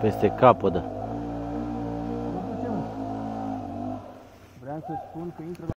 Peste capătă. Da. Vreau să spun că intră la